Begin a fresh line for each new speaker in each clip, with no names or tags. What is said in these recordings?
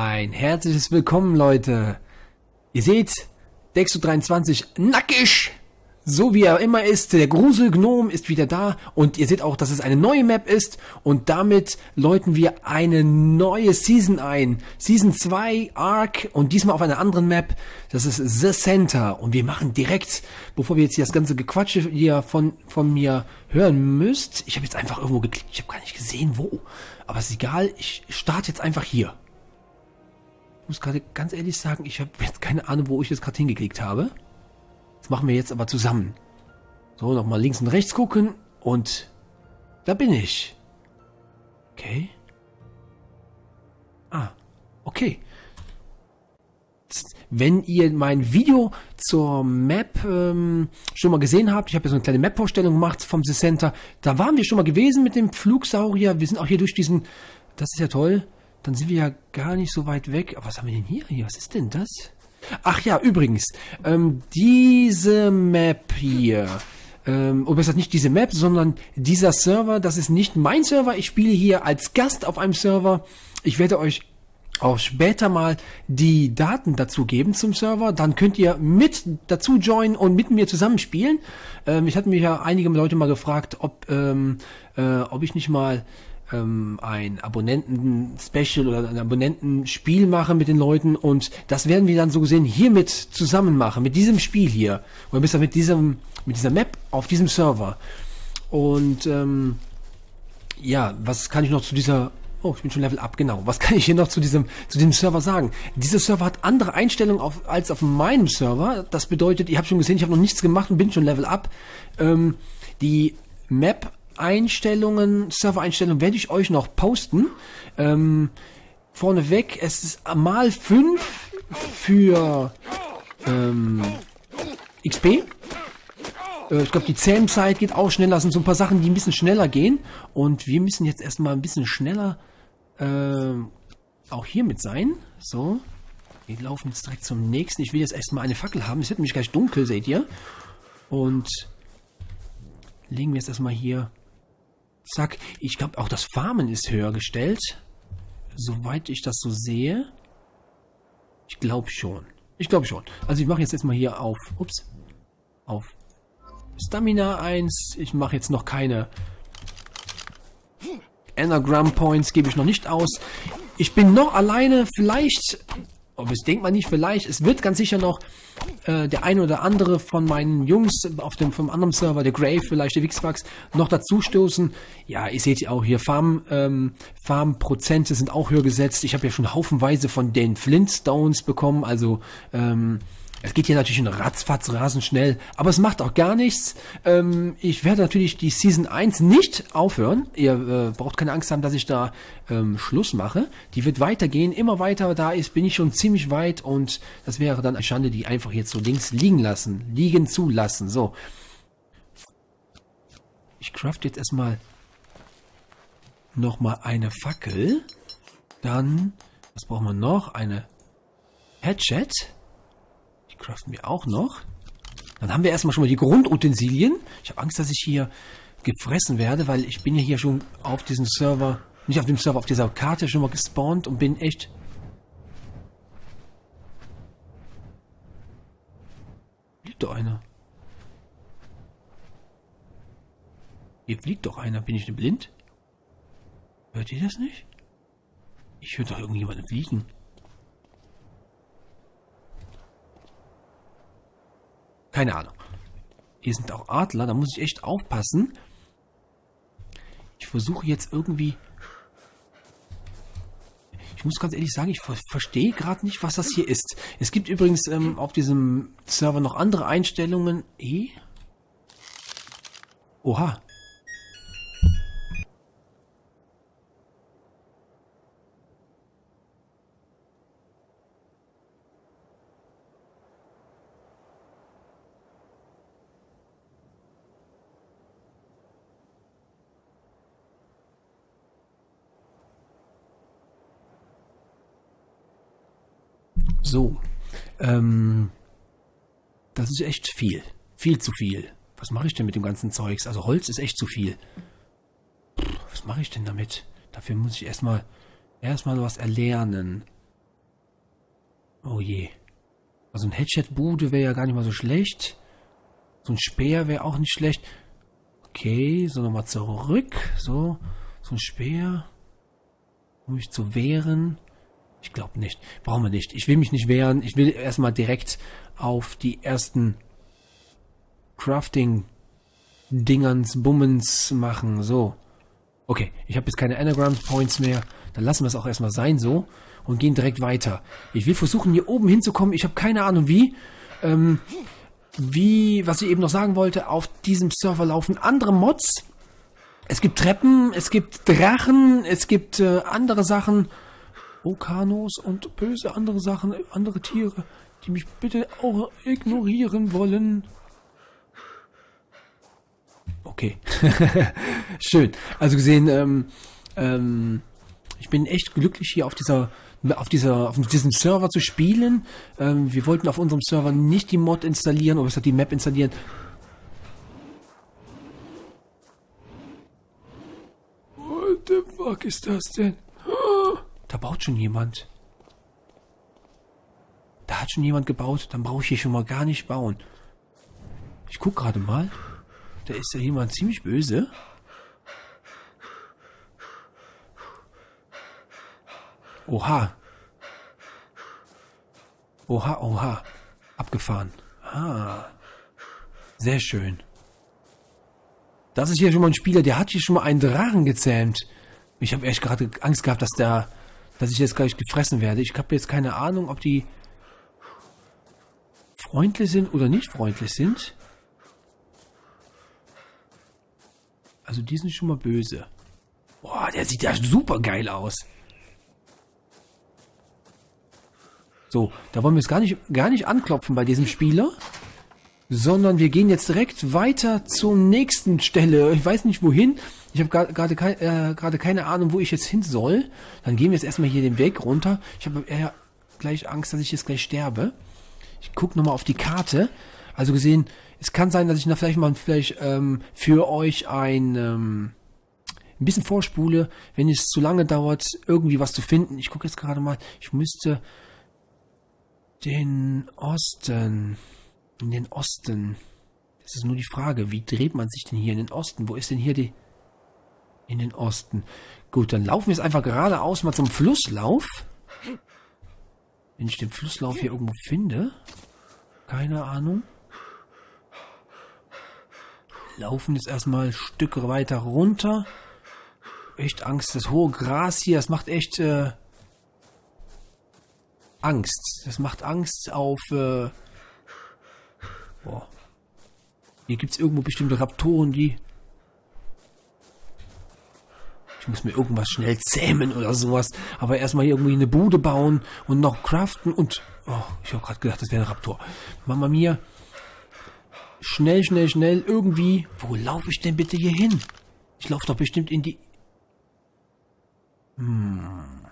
Ein herzliches Willkommen, Leute. Ihr seht, Dexo 23 nackig, so wie er immer ist. Der Gruselgnom ist wieder da und ihr seht auch, dass es eine neue Map ist und damit läuten wir eine neue Season ein. Season 2 Arc und diesmal auf einer anderen Map. Das ist The Center und wir machen direkt, bevor wir jetzt hier das ganze Gequatsche hier von, von mir hören müsst. Ich habe jetzt einfach irgendwo geklickt, ich habe gar nicht gesehen, wo. Aber ist egal, ich starte jetzt einfach hier. Ich muss gerade ganz ehrlich sagen, ich habe jetzt keine Ahnung, wo ich jetzt gerade hingeklickt habe. Das machen wir jetzt aber zusammen. So, nochmal links und rechts gucken und da bin ich. Okay. Ah, okay. Wenn ihr mein Video zur Map ähm, schon mal gesehen habt, ich habe ja so eine kleine Map-Vorstellung gemacht vom The Center, da waren wir schon mal gewesen mit dem Flugsaurier. Wir sind auch hier durch diesen, das ist ja toll, dann sind wir ja gar nicht so weit weg. Aber was haben wir denn hier? Was ist denn das? Ach ja, übrigens, ähm, diese Map hier, ähm, oder besser nicht diese Map, sondern dieser Server, das ist nicht mein Server. Ich spiele hier als Gast auf einem Server. Ich werde euch auch später mal die Daten dazu geben zum Server. Dann könnt ihr mit dazu joinen und mit mir zusammenspielen. Ähm, ich hatte mich ja einige Leute mal gefragt, ob, ähm, äh, ob ich nicht mal ähm, ein Abonnenten-Special oder ein Abonnenten-Spiel mache mit den Leuten und das werden wir dann so gesehen hiermit zusammen machen, mit diesem Spiel hier oder besser mit diesem, mit dieser Map auf diesem Server. Und ähm, ja, was kann ich noch zu dieser Oh, ich bin schon Level up, genau. Was kann ich hier noch zu diesem, zu diesem Server sagen? Dieser Server hat andere Einstellungen auf, als auf meinem Server. Das bedeutet, ihr habt schon gesehen, ich habe noch nichts gemacht und bin schon Level up. Ähm, die Map Einstellungen, Server-Einstellungen werde ich euch noch posten. Ähm, vorneweg, es ist mal 5 für ähm, XP. Äh, ich glaube, die Zähmzeit geht auch schneller. Das sind so ein paar Sachen, die ein bisschen schneller gehen. Und wir müssen jetzt erstmal ein bisschen schneller äh, auch hiermit sein. So. Wir laufen jetzt direkt zum nächsten. Ich will jetzt erstmal eine Fackel haben. Es wird nämlich gleich dunkel, seht ihr. Und legen wir jetzt erstmal hier Zack. Ich glaube, auch das Farmen ist höher gestellt. Soweit ich das so sehe. Ich glaube schon. Ich glaube schon. Also ich mache jetzt erstmal hier auf, ups, auf Stamina 1. Ich mache jetzt noch keine Anagram Points, gebe ich noch nicht aus. Ich bin noch alleine. Vielleicht aber es denkt man nicht vielleicht, es wird ganz sicher noch äh, der eine oder andere von meinen Jungs auf dem vom anderen Server, der Grave, vielleicht der Wixfax, noch dazu stoßen. Ja, ihr seht ja auch hier, Farm, ähm, Farmprozente sind auch höher gesetzt. Ich habe ja schon haufenweise von den Flintstones bekommen, also ähm, es geht hier natürlich in ratzfatz rasend schnell, aber es macht auch gar nichts. Ähm, ich werde natürlich die Season 1 nicht aufhören. Ihr äh, braucht keine Angst haben, dass ich da ähm, Schluss mache. Die wird weitergehen, immer weiter. Da ist, bin ich schon ziemlich weit und das wäre dann eine Schande, die einfach jetzt so links liegen lassen, liegen zu lassen. So. Ich craft jetzt erstmal nochmal eine Fackel. Dann, was brauchen wir noch? Eine Hatchet craften wir auch noch. Dann haben wir erstmal schon mal die Grundutensilien. Ich habe Angst, dass ich hier gefressen werde, weil ich bin ja hier schon auf diesem Server, nicht auf dem Server, auf dieser Karte schon mal gespawnt und bin echt... Liegt doch einer. Hier fliegt doch einer. Bin ich denn blind? Hört ihr das nicht? Ich höre doch irgendjemanden fliegen. Keine Ahnung. Hier sind auch Adler, da muss ich echt aufpassen. Ich versuche jetzt irgendwie... Ich muss ganz ehrlich sagen, ich ver verstehe gerade nicht, was das hier ist. Es gibt übrigens ähm, auf diesem Server noch andere Einstellungen. E? Oha. So. Ähm, das ist echt viel. Viel zu viel. Was mache ich denn mit dem ganzen Zeugs? Also Holz ist echt zu viel. Was mache ich denn damit? Dafür muss ich erstmal erstmal was erlernen. Oh je. Also ein Headset-Bude wäre ja gar nicht mal so schlecht. So ein Speer wäre auch nicht schlecht. Okay, so nochmal zurück. So, so ein Speer. Um mich zu wehren. Ich glaube nicht. Brauchen wir nicht. Ich will mich nicht wehren. Ich will erstmal direkt auf die ersten Crafting-Dingerns, Bummens machen. So. Okay, ich habe jetzt keine Anagram Points mehr. Dann lassen wir es auch erstmal sein so und gehen direkt weiter. Ich will versuchen, hier oben hinzukommen. Ich habe keine Ahnung wie. Ähm, wie, was ich eben noch sagen wollte, auf diesem Server laufen andere Mods. Es gibt Treppen, es gibt Drachen, es gibt äh, andere Sachen. Okanos und böse andere Sachen, andere Tiere, die mich bitte auch ignorieren wollen. Okay. Schön. Also gesehen, ähm, ähm, ich bin echt glücklich hier auf dieser auf dieser auf diesem Server zu spielen. Ähm, wir wollten auf unserem Server nicht die Mod installieren oder besser die Map installieren. What the fuck ist das denn? Da baut schon jemand. Da hat schon jemand gebaut, dann brauche ich hier schon mal gar nicht bauen. Ich guck gerade mal. Da ist ja jemand ziemlich böse. Oha. Oha, oha. Abgefahren. Ah. Sehr schön. Das ist hier schon mal ein Spieler, der hat hier schon mal einen Drachen gezähmt. Ich habe echt gerade Angst gehabt, dass der, dass ich jetzt gleich gefressen werde. Ich habe jetzt keine Ahnung, ob die freundlich sind oder nicht freundlich sind. Also die sind schon mal böse. Boah, der sieht ja super geil aus. So, da wollen wir jetzt gar nicht, gar nicht anklopfen bei diesem Spieler, sondern wir gehen jetzt direkt weiter zur nächsten Stelle. Ich weiß nicht wohin. Ich habe gerade kei äh, keine Ahnung, wo ich jetzt hin soll. Dann gehen wir jetzt erstmal hier den Weg runter. Ich habe eher gleich Angst, dass ich jetzt gleich sterbe. Ich gucke nochmal auf die Karte. Also gesehen, es kann sein, dass ich da vielleicht mal vielleicht ähm, für euch ein ähm, ein bisschen vorspule, wenn es zu lange dauert, irgendwie was zu finden. Ich gucke jetzt gerade mal. Ich müsste den Osten. In den Osten. Das ist nur die Frage, wie dreht man sich denn hier in den Osten? Wo ist denn hier die... In den Osten. Gut, dann laufen wir jetzt einfach geradeaus mal zum Flusslauf. Wenn ich den Flusslauf hier irgendwo finde. Keine Ahnung. Laufen jetzt erstmal Stücke weiter runter. Echt Angst, das hohe Gras hier, das macht echt... Äh, Angst. Das macht Angst auf... Äh, boah. Hier gibt es irgendwo bestimmte Raptoren, die... Ich muss mir irgendwas schnell zähmen oder sowas. Aber erstmal hier irgendwie eine Bude bauen und noch craften und... Oh, ich habe gerade gedacht, das wäre ein Raptor. Mama mia. Schnell, schnell, schnell. Irgendwie... Wo laufe ich denn bitte hier hin? Ich laufe doch bestimmt in die... Hm...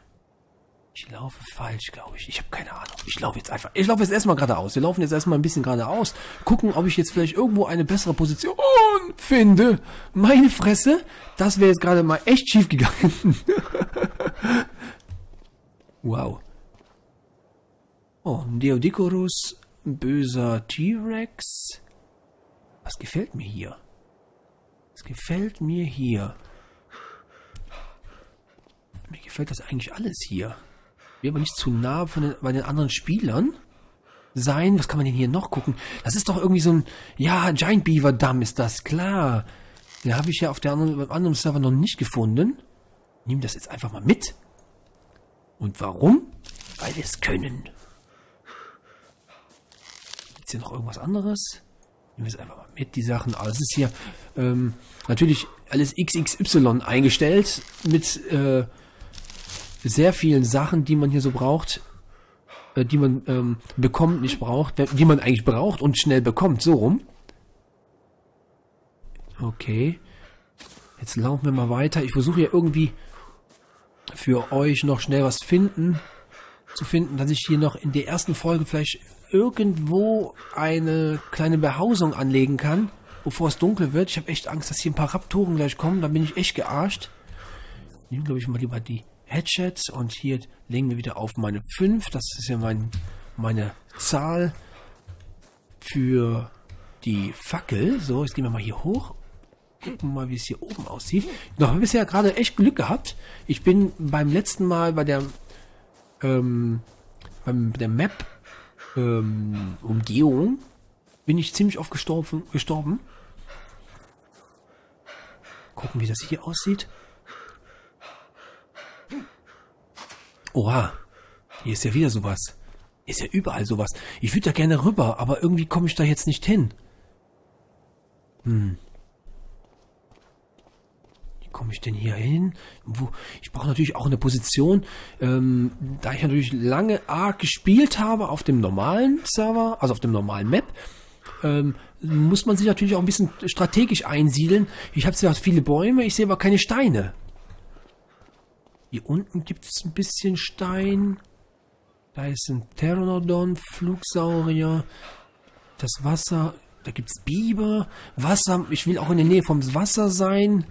Ich laufe falsch, glaube ich. Ich habe keine Ahnung. Ich laufe jetzt einfach. Ich laufe jetzt erstmal geradeaus. Wir laufen jetzt erstmal ein bisschen geradeaus. Gucken, ob ich jetzt vielleicht irgendwo eine bessere Position finde. Meine Fresse. Das wäre jetzt gerade mal echt schief gegangen. wow. Oh, Deodicorus, böser T-Rex. Was gefällt mir hier? Was gefällt mir hier? Mir gefällt das eigentlich alles hier. Will aber nicht zu nah von den, bei den anderen Spielern sein. Was kann man denn hier noch gucken? Das ist doch irgendwie so ein, ja, Giant Beaver Damm ist das, klar. Den habe ich ja auf der anderen, beim anderen Server noch nicht gefunden. Nehmen das jetzt einfach mal mit. Und warum? Weil wir es können. Gibt hier noch irgendwas anderes? Nehmen wir es einfach mal mit, die Sachen. Aber es ist hier ähm, natürlich alles XXY eingestellt mit äh, sehr vielen Sachen, die man hier so braucht, äh, die man ähm, bekommt, nicht braucht, die man eigentlich braucht und schnell bekommt, so rum. Okay. Jetzt laufen wir mal weiter. Ich versuche ja irgendwie für euch noch schnell was finden, zu finden, dass ich hier noch in der ersten Folge vielleicht irgendwo eine kleine Behausung anlegen kann, bevor es dunkel wird. Ich habe echt Angst, dass hier ein paar Raptoren gleich kommen. Da bin ich echt gearscht. Nehmen, glaube ich, mal lieber die Hatchet und hier legen wir wieder auf meine 5. Das ist ja mein, meine Zahl für die Fackel. So, jetzt gehen wir mal hier hoch. Gucken mal, wie es hier oben aussieht. Haben wir bisher gerade echt Glück gehabt. Ich bin beim letzten Mal bei der ähm, beim der Map ähm, Umgehung bin ich ziemlich oft gestorben, gestorben. Gucken, wie das hier aussieht. Oha, hier ist ja wieder sowas. Hier ist ja überall sowas. Ich würde da gerne rüber, aber irgendwie komme ich da jetzt nicht hin. Hm. Wie komme ich denn hier hin? Wo, ich brauche natürlich auch eine Position. Ähm, da ich natürlich lange arg gespielt habe auf dem normalen Server, also auf dem normalen Map, ähm, muss man sich natürlich auch ein bisschen strategisch einsiedeln. Ich habe zwar viele Bäume, ich sehe aber keine Steine. Hier unten gibt es ein bisschen Stein. Da ist ein Pteranodon, Flugsaurier. Das Wasser, da gibt es Biber. Wasser, ich will auch in der Nähe vom Wasser sein.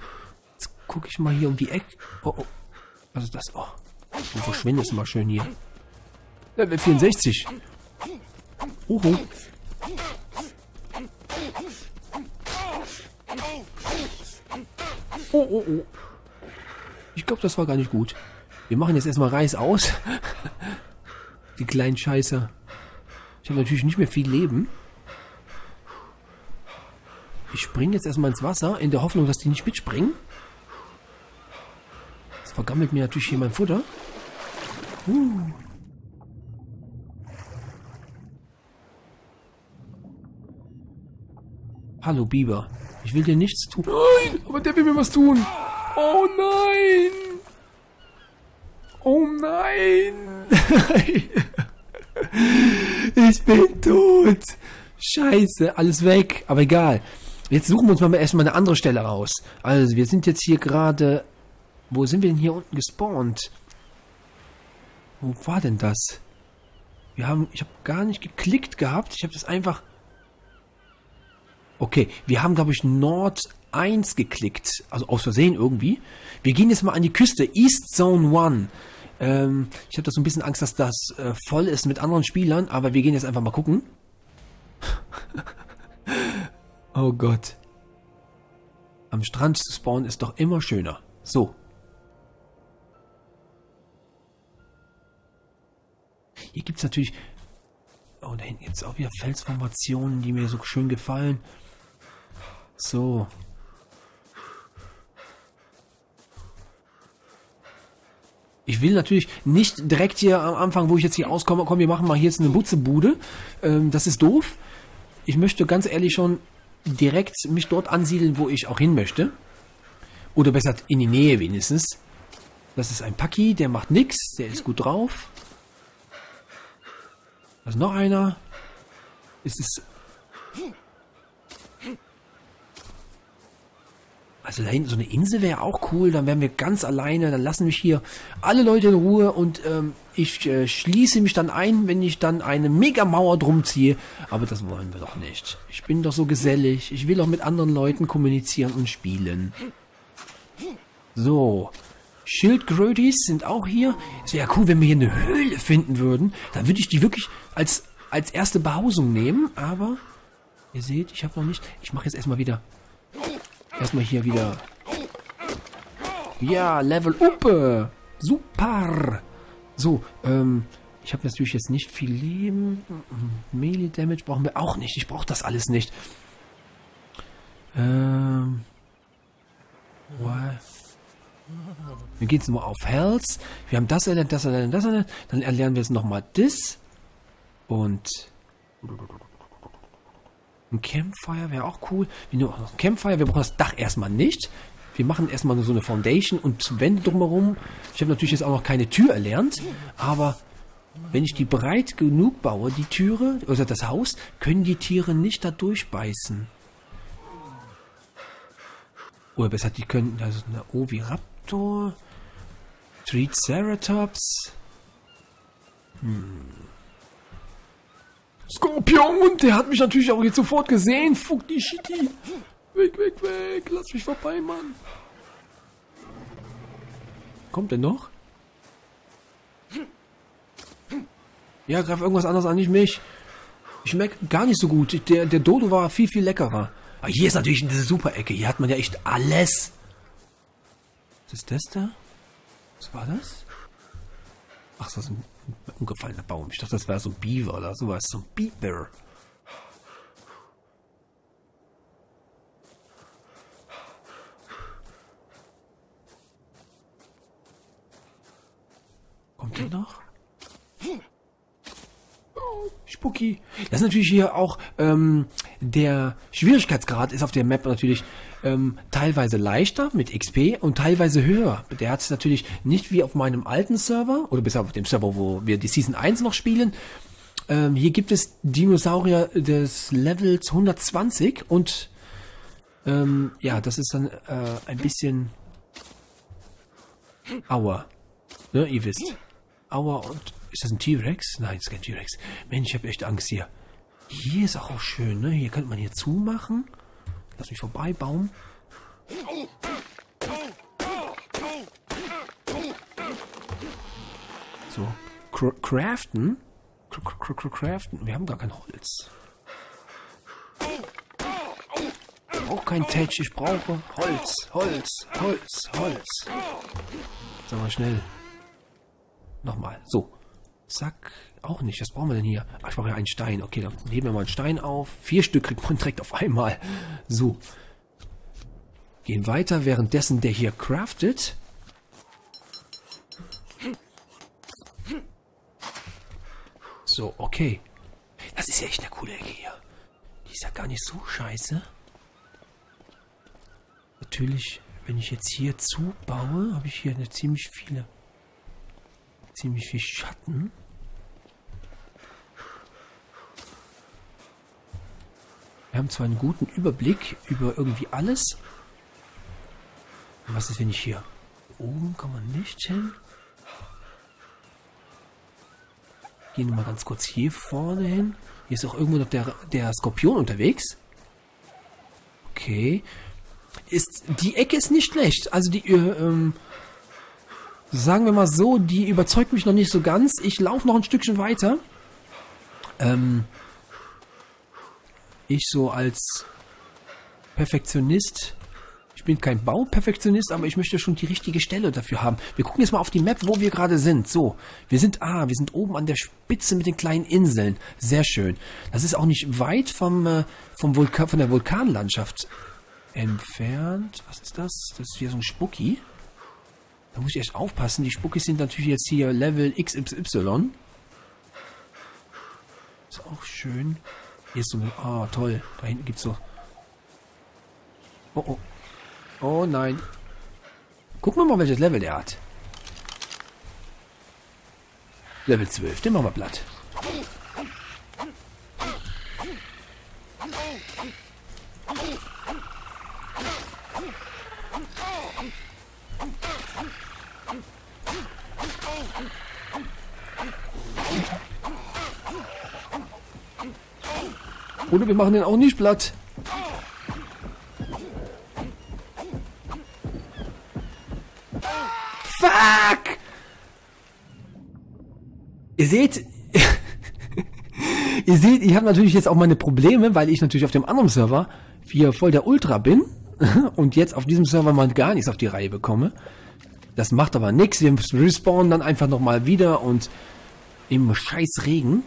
Jetzt gucke ich mal hier um die Ecke. Oh, oh. Was ist das? Oh, du verschwindest mal schön hier. Level 64. Uhu. Oh, oh, oh. Ich glaube, das war gar nicht gut. Wir machen jetzt erstmal Reis aus. Die kleinen Scheiße. Ich habe natürlich nicht mehr viel Leben. Ich springe jetzt erstmal ins Wasser, in der Hoffnung, dass die nicht mitspringen. Das vergammelt mir natürlich hier mein Futter. Uh. Hallo Biber. Ich will dir nichts tun. Nein, aber der will mir was tun. Oh nein! Oh nein! ich bin tot! Scheiße, alles weg. Aber egal. Jetzt suchen wir uns mal erstmal eine andere Stelle raus. Also, wir sind jetzt hier gerade... Wo sind wir denn hier unten gespawnt? Wo war denn das? Wir haben... Ich habe gar nicht geklickt gehabt. Ich habe das einfach... Okay, wir haben, glaube ich, Nord 1 geklickt, also aus Versehen irgendwie. Wir gehen jetzt mal an die Küste, East Zone 1. Ähm, ich habe da so ein bisschen Angst, dass das äh, voll ist mit anderen Spielern, aber wir gehen jetzt einfach mal gucken. oh Gott. Am Strand zu spawnen ist doch immer schöner. So. Hier gibt es natürlich... Oh, da hinten gibt es auch wieder Felsformationen, die mir so schön gefallen. So. Ich will natürlich nicht direkt hier am Anfang, wo ich jetzt hier auskomme, komm, wir machen mal hier jetzt eine Butzebude. Ähm, das ist doof. Ich möchte ganz ehrlich schon direkt mich dort ansiedeln, wo ich auch hin möchte. Oder besser in die Nähe wenigstens. Das ist ein Paki, der macht nix, der ist gut drauf. Da ist noch einer. Es ist Also da hinten so eine Insel wäre auch cool, dann wären wir ganz alleine, dann lassen mich hier alle Leute in Ruhe und ähm, ich äh, schließe mich dann ein, wenn ich dann eine Megamauer drum ziehe. Aber das wollen wir doch nicht. Ich bin doch so gesellig, ich will auch mit anderen Leuten kommunizieren und spielen. So, Schildkrötis sind auch hier. Es wäre cool, wenn wir hier eine Höhle finden würden. Dann würde ich die wirklich als, als erste Behausung nehmen, aber ihr seht, ich habe noch nicht... Ich mache jetzt erstmal wieder Erstmal hier wieder. Ja, Level up. Super. So, ähm, ich habe natürlich jetzt nicht viel Leben. Melee Damage brauchen wir auch nicht. Ich brauche das alles nicht. Ähm. Wir gehen jetzt nur auf Health. Wir haben das erlernt, das erlernt, das erlernt. Dann erlernen wir jetzt nochmal das. Und ein Campfire wäre auch cool. Wie nur ein Campfire, wir brauchen das Dach erstmal nicht. Wir machen erstmal nur so eine Foundation und Wände drumherum. Ich habe natürlich jetzt auch noch keine Tür erlernt, aber wenn ich die breit genug baue, die Türe, oder das Haus, können die Tiere nicht da durchbeißen. Oder besser, die können, also eine Oviraptor, Triceratops, hm. Skorpion und der hat mich natürlich auch jetzt sofort gesehen. Fuck die Shitty. Weg, weg, weg. Lass mich vorbei, Mann. Kommt der noch? Ja, greif irgendwas anderes an, nicht mich. Ich merke gar nicht so gut. Der, der Dodo war viel, viel leckerer. Aber hier ist natürlich eine super Ecke. Hier hat man ja echt alles. Was ist das da? Was war das? Ach, das ist ein umgefallener Baum. Ich dachte, das wäre so ein Beaver oder sowas. So ein Beaver. Kommt der noch? Spooky. Das ist natürlich hier auch ähm, der Schwierigkeitsgrad ist auf der Map natürlich ähm, teilweise leichter mit XP und teilweise höher. Der hat es natürlich nicht wie auf meinem alten Server oder bis auf dem Server, wo wir die Season 1 noch spielen. Ähm, hier gibt es Dinosaurier des Levels 120 und ähm, ja, das ist dann äh, ein bisschen Aua. Ne, ihr wisst. Aua und ist das ein T-Rex? Nein, das ist kein T-Rex. Mensch, ich habe echt Angst hier. Hier ist auch schön, ne? Hier könnte man hier zumachen. Lass mich vorbei, Baum. So. Cr craften. Cr cr craften. Wir haben gar kein Holz. Ich brauche kein Tetch, ich brauche Holz, Holz, Holz, Holz. Sag mal schnell. Nochmal. So. Zack. Auch nicht. Was brauchen wir denn hier? Ach, ich brauche ja einen Stein. Okay, dann heben wir mal einen Stein auf. Vier Stück kriegt man direkt auf einmal. So. Gehen weiter, währenddessen der hier craftet. So, okay. Das ist ja echt eine coole Ecke hier. Die ist ja gar nicht so scheiße. Natürlich, wenn ich jetzt hier zubaue, habe ich hier eine ziemlich viele ziemlich viel Schatten. Wir haben zwar einen guten Überblick über irgendwie alles. Was ist, wenn ich hier oben kann man nicht hin? Gehen wir mal ganz kurz hier vorne hin. Hier ist auch irgendwo noch der, der Skorpion unterwegs. Okay. Ist, die Ecke ist nicht schlecht. Also die, äh, ähm, sagen wir mal so, die überzeugt mich noch nicht so ganz. Ich laufe noch ein Stückchen weiter. Ähm, ich so als Perfektionist, ich bin kein Bauperfektionist, aber ich möchte schon die richtige Stelle dafür haben. Wir gucken jetzt mal auf die Map, wo wir gerade sind. So, wir sind, ah, wir sind oben an der Spitze mit den kleinen Inseln. Sehr schön. Das ist auch nicht weit vom, äh, vom Vulkan, von der Vulkanlandschaft entfernt. Was ist das? Das ist hier so ein Spucki. Da muss ich echt aufpassen. Die Spuckis sind natürlich jetzt hier Level XY. Ist auch schön. Hier ist so ein... Ah, toll. Da hinten gibt's so... Oh, oh. Oh, nein. Gucken wir mal, welches Level der hat. Level 12. Den machen wir platt. Oder wir machen den auch nicht platt. Fuck! Ihr seht, ihr seht, ich habe natürlich jetzt auch meine Probleme, weil ich natürlich auf dem anderen Server hier voll der Ultra bin und jetzt auf diesem Server mal gar nichts auf die Reihe bekomme. Das macht aber nichts. Wir respawnen dann einfach nochmal wieder und im scheiß Regen.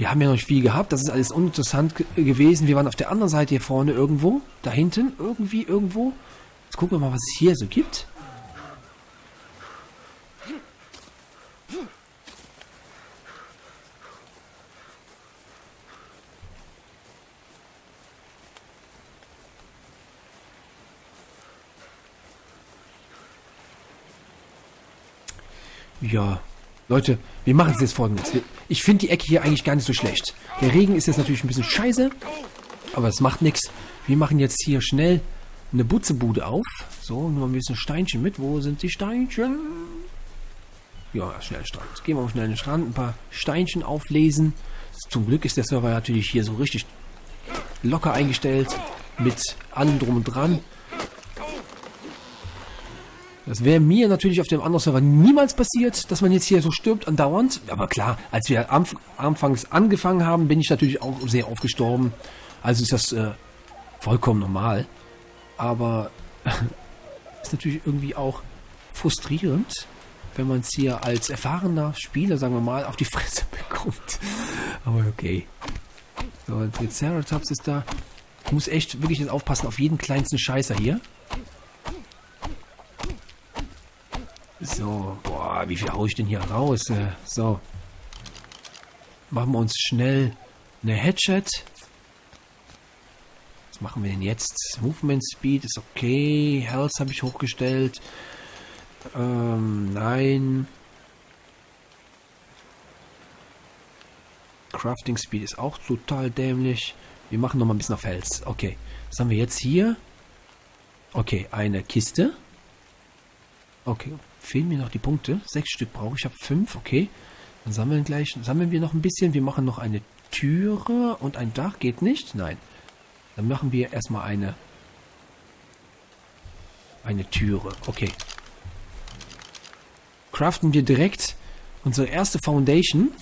Wir haben ja noch nicht viel gehabt. Das ist alles uninteressant gewesen. Wir waren auf der anderen Seite hier vorne irgendwo. Da hinten. Irgendwie, irgendwo. Jetzt gucken wir mal, was es hier so gibt. Ja, Leute, wir machen es jetzt folgendes. Ich finde die Ecke hier eigentlich gar nicht so schlecht. Der Regen ist jetzt natürlich ein bisschen scheiße, aber es macht nichts. Wir machen jetzt hier schnell eine Butzebude auf. So, nur ein bisschen Steinchen mit. Wo sind die Steinchen? Ja, schnell Strand. Gehen wir mal schnell den Strand, ein paar Steinchen auflesen. Zum Glück ist der Server natürlich hier so richtig locker eingestellt. Mit allem drum und dran. Das wäre mir natürlich auf dem anderen Server niemals passiert, dass man jetzt hier so stirbt andauernd. Aber klar, als wir anf anfangs angefangen haben, bin ich natürlich auch sehr aufgestorben. Also ist das äh, vollkommen normal. Aber ist natürlich irgendwie auch frustrierend, wenn man es hier als erfahrener Spieler, sagen wir mal, auf die Fresse bekommt. Aber okay. So, Triceratops ist da. Ich muss echt wirklich jetzt aufpassen auf jeden kleinsten Scheißer hier. So, boah, wie viel hau ich denn hier raus? Äh, so. Machen wir uns schnell eine Headshot. Was machen wir denn jetzt? Movement Speed ist okay. Health habe ich hochgestellt. Ähm, nein. Crafting Speed ist auch total dämlich. Wir machen noch mal ein bisschen auf Health. Okay. Was haben wir jetzt hier? Okay, eine Kiste. Okay, fehlen mir noch die Punkte. Sechs Stück brauche ich. Ich habe fünf. Okay. Dann sammeln gleich. Sammeln wir noch ein bisschen. Wir machen noch eine Türe und ein Dach. Geht nicht? Nein. Dann machen wir erstmal eine eine Türe. Okay. Craften wir direkt unsere erste Foundation.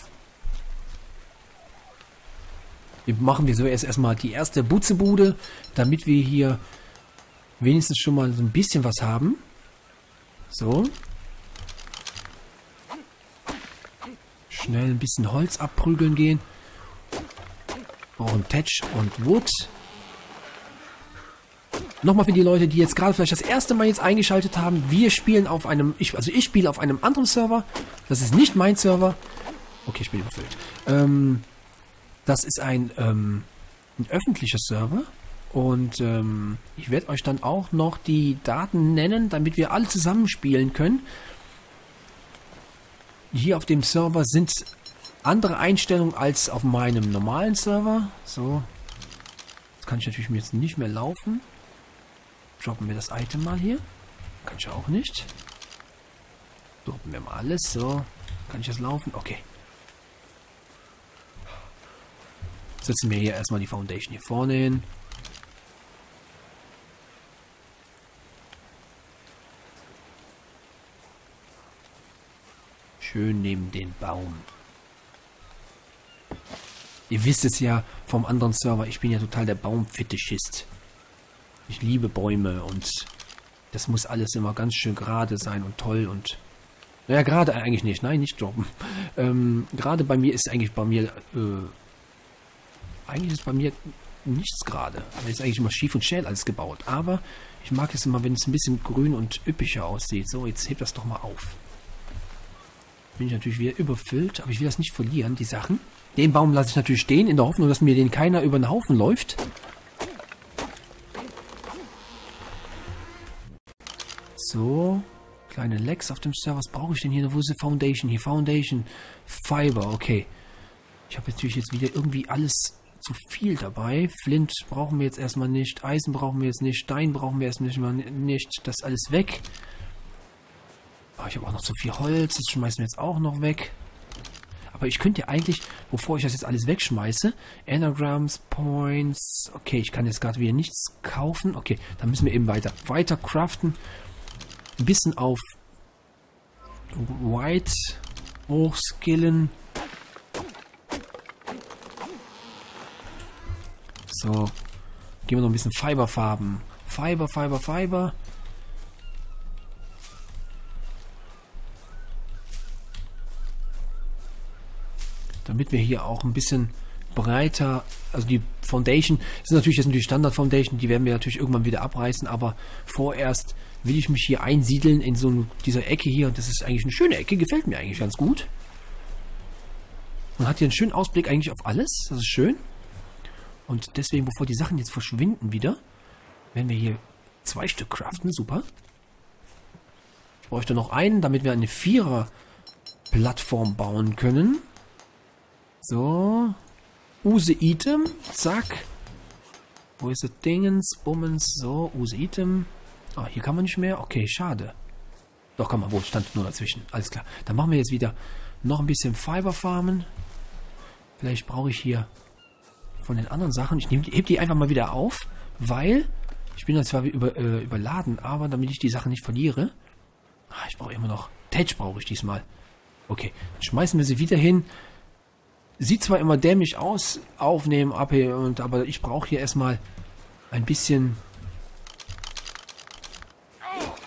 Wir machen wir so erst erstmal die erste Butzebude, damit wir hier wenigstens schon mal so ein bisschen was haben. So. Schnell ein bisschen Holz abprügeln gehen. Brauchen Tetch und Wood. Nochmal für die Leute, die jetzt gerade vielleicht das erste Mal jetzt eingeschaltet haben. Wir spielen auf einem, ich, also ich spiele auf einem anderen Server. Das ist nicht mein Server. Okay, ich bin überfüllt. Ähm, das ist ein, ähm, ein öffentlicher Server. Und ähm, ich werde euch dann auch noch die Daten nennen, damit wir alle zusammen spielen können. Hier auf dem Server sind andere Einstellungen als auf meinem normalen Server. So. Das kann ich natürlich jetzt nicht mehr laufen. Droppen wir das Item mal hier. Kann ich auch nicht. Droppen wir mal alles. So. Kann ich das laufen? Okay. Setzen wir hier erstmal die Foundation hier vorne hin. Schön neben den Baum. Ihr wisst es ja vom anderen Server, ich bin ja total der Baumfetischist. Ich liebe Bäume und das muss alles immer ganz schön gerade sein und toll und... Naja, gerade eigentlich nicht. Nein, nicht droppen. Ähm, gerade bei mir ist eigentlich bei mir... Äh, eigentlich ist bei mir nichts gerade. Es ist eigentlich immer schief und schäl alles gebaut. Aber ich mag es immer, wenn es ein bisschen grün und üppiger aussieht. So, jetzt hebt das doch mal auf. Bin ich natürlich wieder überfüllt, aber ich will das nicht verlieren, die Sachen. Den Baum lasse ich natürlich stehen, in der Hoffnung, dass mir den keiner über den Haufen läuft. So. Kleine Lecks auf dem Server. Was brauche ich denn hier? Wo ist die Foundation? Hier, Foundation. Fiber, okay. Ich habe natürlich jetzt wieder irgendwie alles zu viel dabei. Flint brauchen wir jetzt erstmal nicht. Eisen brauchen wir jetzt nicht. Stein brauchen wir erstmal nicht. Das ist alles weg. Oh, ich habe auch noch zu viel Holz. Das schmeißen wir jetzt auch noch weg. Aber ich könnte ja eigentlich, bevor ich das jetzt alles wegschmeiße, Anagrams, Points. Okay, ich kann jetzt gerade wieder nichts kaufen. Okay, dann müssen wir eben weiter. Weiter craften ein bisschen auf White hochskillen. So. Gehen wir noch ein bisschen Fiberfarben. Fiber, Fiber, Fiber. Damit wir hier auch ein bisschen breiter, also die Foundation, das ist natürlich jetzt nur die Standard Foundation, die werden wir natürlich irgendwann wieder abreißen, aber vorerst will ich mich hier einsiedeln in so dieser Ecke hier. Und das ist eigentlich eine schöne Ecke, gefällt mir eigentlich ganz gut. Man hat hier einen schönen Ausblick eigentlich auf alles. Das ist schön. Und deswegen, bevor die Sachen jetzt verschwinden wieder, werden wir hier zwei Stück craften. Super. Ich bräuchte noch einen, damit wir eine Vierer-Plattform bauen können. So. Use Item. Zack. Wo ist das Dingens? Bummens. So, Use Item. Ah, hier kann man nicht mehr. Okay, schade. Doch, kann man wohl. Stand nur dazwischen. Alles klar. Dann machen wir jetzt wieder noch ein bisschen Fiber farmen. Vielleicht brauche ich hier von den anderen Sachen. Ich nehme die, heb die einfach mal wieder auf, weil ich bin dann zwar über, äh, überladen, aber damit ich die Sachen nicht verliere, Ah, ich brauche immer noch. Tetch brauche ich diesmal. Okay, dann schmeißen wir sie wieder hin. Sieht zwar immer dämlich aus, aufnehmen, abheben, und, aber ich brauche hier erstmal ein bisschen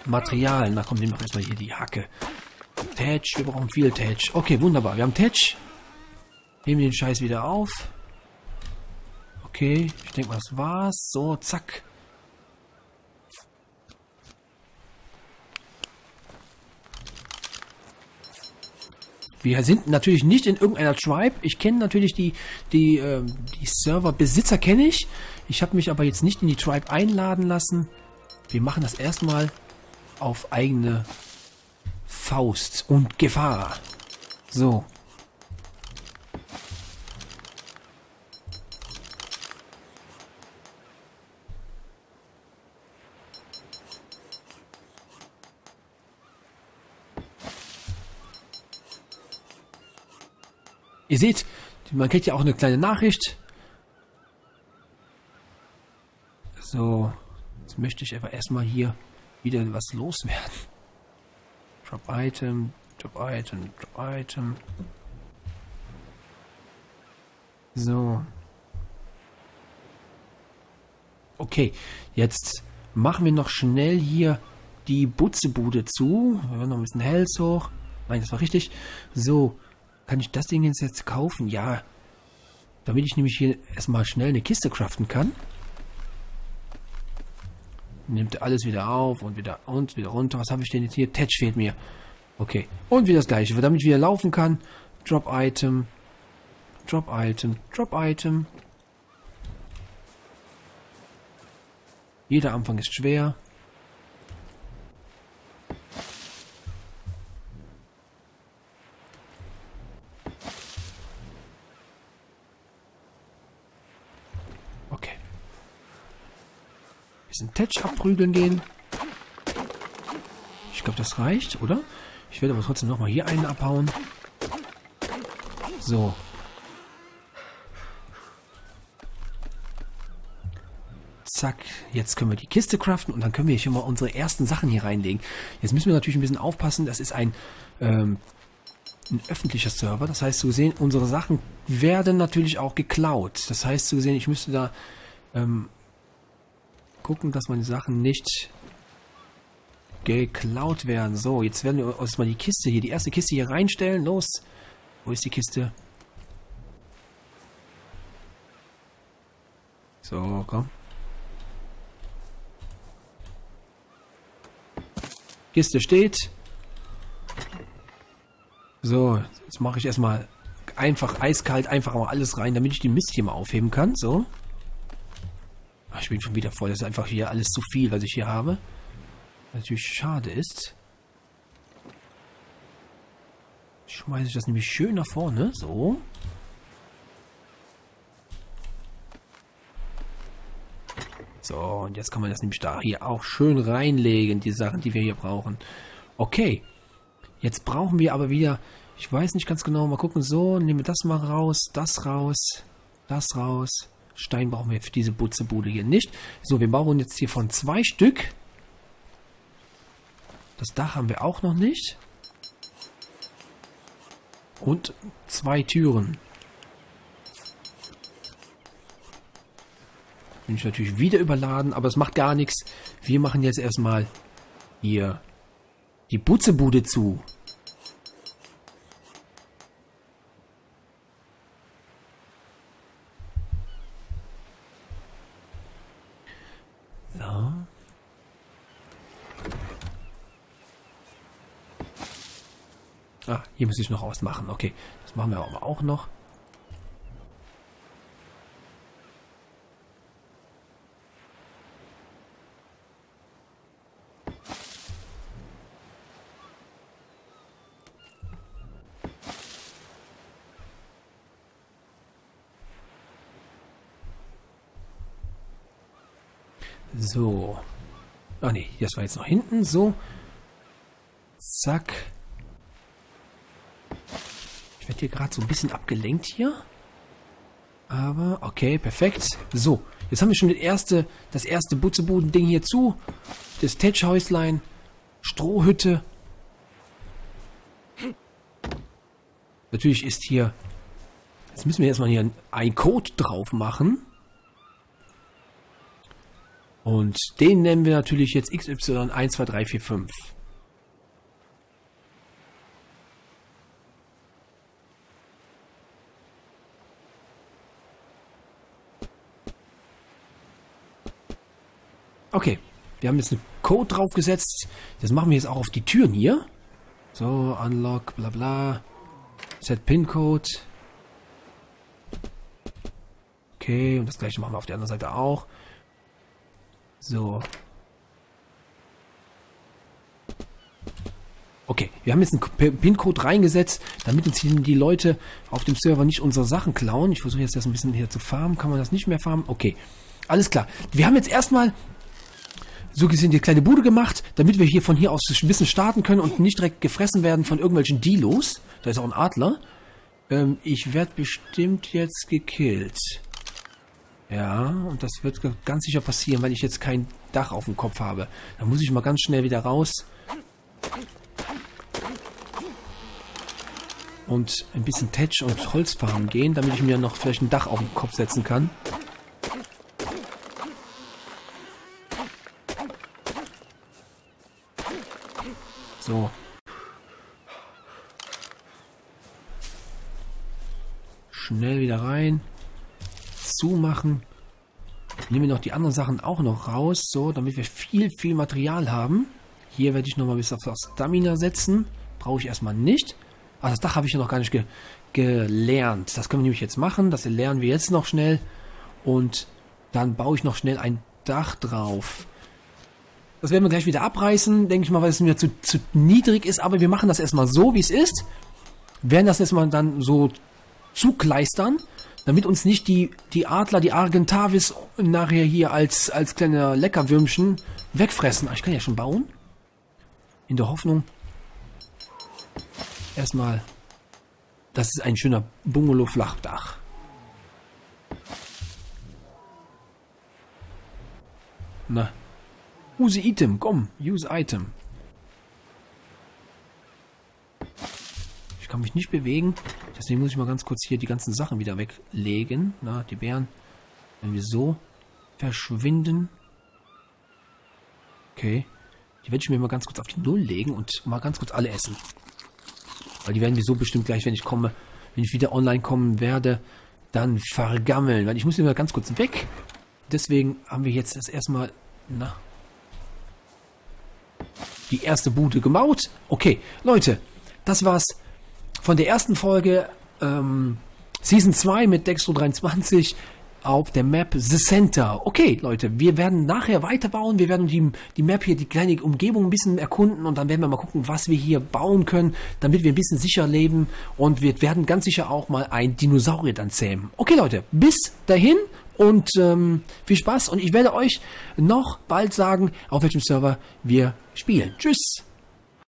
Material. Na komm, nehmen wir erstmal hier die Hacke. Tetch, wir brauchen viel Tetch. Okay, wunderbar. Wir haben Tetch. Nehmen den Scheiß wieder auf. Okay, ich denke mal, das war's. So, zack. Wir sind natürlich nicht in irgendeiner Tribe. Ich kenne natürlich die, die, äh, die Serverbesitzer kenne ich. Ich habe mich aber jetzt nicht in die Tribe einladen lassen. Wir machen das erstmal auf eigene Faust und Gefahr. So. Ihr seht, man kriegt ja auch eine kleine Nachricht. So, jetzt möchte ich aber erstmal hier wieder was loswerden. Drop Item, Drop Item, Drop Item. So. Okay, jetzt machen wir noch schnell hier die Butzebude zu. Wir noch ein bisschen Hells hoch. Nein, das war richtig. So, kann ich das Ding jetzt kaufen? Ja. Damit ich nämlich hier erstmal schnell eine Kiste craften kann. Nimmt alles wieder auf und wieder und wieder runter. Was habe ich denn jetzt hier? Tetch fehlt mir. Okay. Und wieder das gleiche. Damit ich wieder laufen kann. Drop Item. Drop Item. Drop Item. Jeder Anfang ist schwer. Bisschen Tetch abprügeln gehen. Ich glaube, das reicht, oder? Ich werde aber trotzdem nochmal hier einen abhauen. So. Zack, jetzt können wir die Kiste craften und dann können wir hier mal unsere ersten Sachen hier reinlegen. Jetzt müssen wir natürlich ein bisschen aufpassen, das ist ein, ähm, ein öffentlicher Server. Das heißt, zu gesehen, unsere Sachen werden natürlich auch geklaut. Das heißt, zu gesehen, ich müsste da ähm, gucken, dass meine Sachen nicht geklaut werden. So, jetzt werden wir uns mal die Kiste hier, die erste Kiste hier reinstellen. Los. Wo ist die Kiste? So, komm. Kiste steht. So, jetzt mache ich erstmal einfach eiskalt einfach mal alles rein, damit ich die Mist hier mal aufheben kann. So. Ach, ich bin schon wieder voll. Das ist einfach hier alles zu viel, was ich hier habe. Natürlich schade ist. Schmeiße ich das nämlich schön nach vorne. So. So, und jetzt kann man das nämlich da hier auch schön reinlegen, die Sachen, die wir hier brauchen. Okay. Jetzt brauchen wir aber wieder, ich weiß nicht ganz genau, mal gucken, so, nehmen wir das mal raus, das raus, das raus. Stein brauchen wir für diese Butzebude hier nicht. So, wir brauchen jetzt hier von zwei Stück. Das Dach haben wir auch noch nicht. Und zwei Türen. Bin ich natürlich wieder überladen, aber es macht gar nichts. Wir machen jetzt erstmal hier die Butzebude zu. Ah, hier muss ich noch ausmachen. Okay, das machen wir aber auch noch. So. Ah nee, das war jetzt noch hinten. So. Zack hier gerade so ein bisschen abgelenkt hier. Aber, okay, perfekt. So, jetzt haben wir schon das erste, das erste Butzebuden-Ding hier zu. Das Tetschhäuslein. Strohhütte. Natürlich ist hier... Jetzt müssen wir erstmal hier einen Code drauf machen. Und den nennen wir natürlich jetzt XY12345. Okay, wir haben jetzt einen Code draufgesetzt. Das machen wir jetzt auch auf die Türen hier. So, Unlock, bla bla. Set Pin-Code. Okay, und das gleiche machen wir auf der anderen Seite auch. So. Okay, wir haben jetzt einen PIN-Code reingesetzt, damit uns hier die Leute auf dem Server nicht unsere Sachen klauen. Ich versuche jetzt das ein bisschen hier zu farmen. Kann man das nicht mehr farmen? Okay, alles klar. Wir haben jetzt erstmal so gesehen die kleine Bude gemacht, damit wir hier von hier aus ein bisschen starten können und nicht direkt gefressen werden von irgendwelchen Dilos. Da ist auch ein Adler. Ähm, ich werde bestimmt jetzt gekillt. Ja, und das wird ganz sicher passieren, weil ich jetzt kein Dach auf dem Kopf habe. Da muss ich mal ganz schnell wieder raus. Und ein bisschen Tetsch und Holzfarmen gehen, damit ich mir noch vielleicht ein Dach auf den Kopf setzen kann. So. Schnell wieder rein. Zumachen. Nehmen wir noch die anderen Sachen auch noch raus, so, damit wir viel, viel Material haben. Hier werde ich nochmal bis auf das Stamina setzen. Brauche ich erstmal nicht. Ah, das Dach habe ich ja noch gar nicht ge gelernt. Das können wir nämlich jetzt machen. Das lernen wir jetzt noch schnell. Und dann baue ich noch schnell ein Dach drauf. Das werden wir gleich wieder abreißen, denke ich mal, weil es mir zu, zu niedrig ist. Aber wir machen das erstmal so, wie es ist. Werden das erstmal dann so zukleistern, damit uns nicht die, die Adler, die Argentavis nachher hier als, als kleine Leckerwürmchen wegfressen. Ah, ich kann ja schon bauen. In der Hoffnung. Erstmal. Das ist ein schöner Bungalow-Flachdach. Na, Use Item, komm, use Item. Ich kann mich nicht bewegen, deswegen muss ich mal ganz kurz hier die ganzen Sachen wieder weglegen. Na, die Bären. Wenn wir so verschwinden. Okay. Die werde ich mir mal ganz kurz auf die Null legen und mal ganz kurz alle essen. Weil die werden wir so bestimmt gleich, wenn ich komme, wenn ich wieder online kommen werde, dann vergammeln. Weil ich muss immer ganz kurz weg. Deswegen haben wir jetzt das erstmal, na, die erste Bude gemaut. Okay, Leute, das war's von der ersten Folge ähm, Season 2 mit Dextro23 auf der Map The Center. Okay, Leute, wir werden nachher weiterbauen. Wir werden die, die Map hier, die kleine Umgebung ein bisschen erkunden und dann werden wir mal gucken, was wir hier bauen können, damit wir ein bisschen sicher leben und wir werden ganz sicher auch mal ein Dinosaurier dann zähmen. Okay, Leute, bis dahin und ähm, viel Spaß und ich werde euch noch bald sagen, auf welchem Server wir spielen. Tschüss!